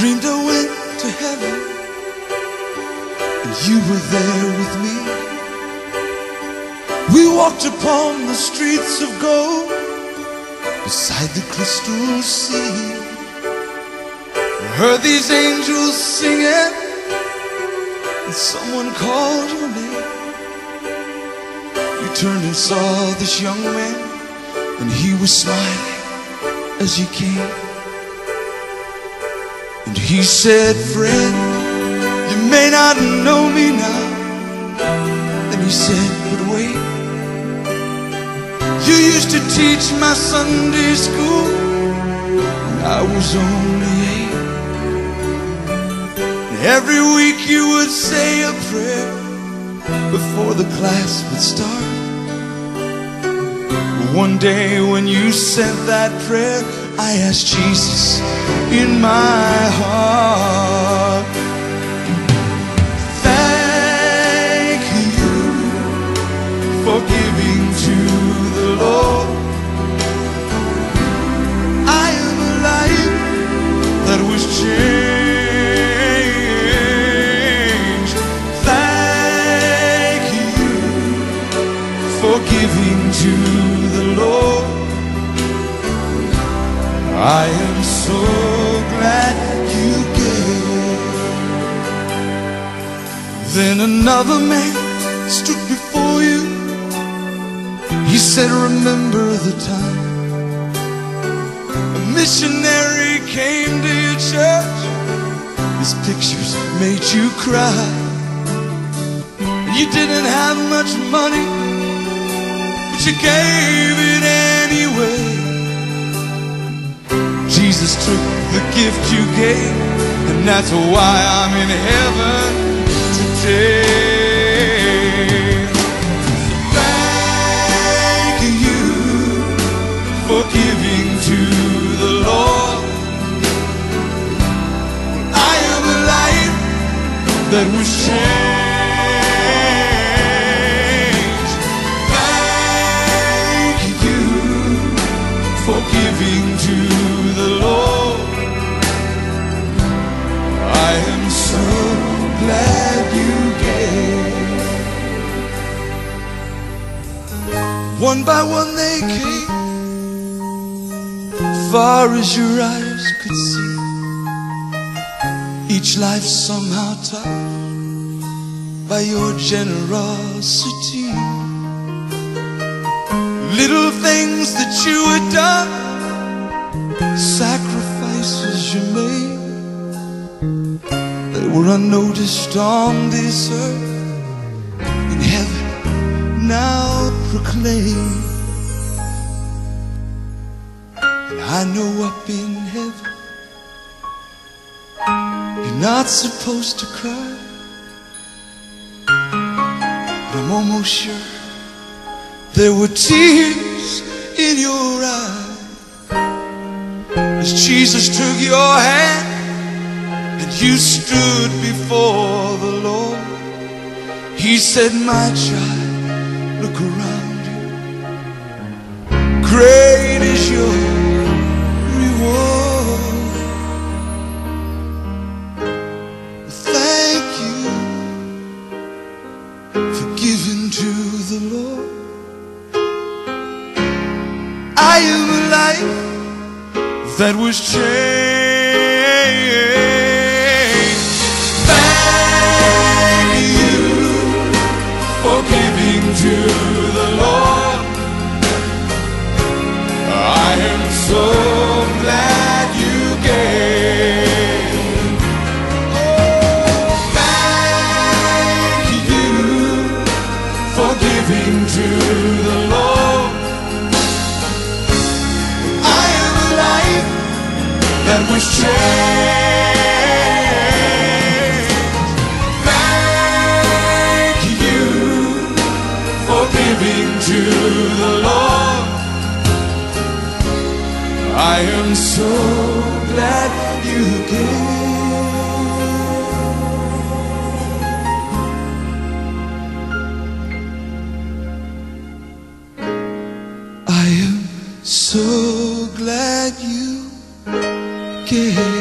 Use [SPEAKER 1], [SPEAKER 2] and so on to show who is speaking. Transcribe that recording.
[SPEAKER 1] dreamed I went to heaven And you were there with me. We walked upon the streets of gold Beside the crystal sea. I heard these angels singing And someone called your name. You turned and saw this young man And he was smiling as you came. And he said, Friend, you may not know me now. And he said, But wait. You used to teach my Sunday school when I was only eight. And every week you would say a prayer before the class would start. One day when you said that prayer, I asked Jesus in my heart. Thank you for giving to the Lord. I am a life that was changed. Thank you for giving to the Lord. I am so glad you gave. Then another man stood before you. He said, Remember the time a missionary came to your church. His pictures made you cry. You didn't have much money, but you gave it Jesus took the gift you gave, and that's why I'm in heaven today. Thank you for giving to the Lord. I am a life that was changed. One by one they came, far as your eyes could see. Each life somehow touched by your generosity. Little things that you had done, sacrifices you made, they were unnoticed on this earth. Proclaim. And I know up in heaven, you're not supposed to cry. But I'm almost sure there were tears in your eyes as Jesus took your hand and you stood before the Lord. He said, My child, look around the Lord. I am a life that was changed. Was changed. Thank you for giving to the Lord. I am so glad you am so glad you came.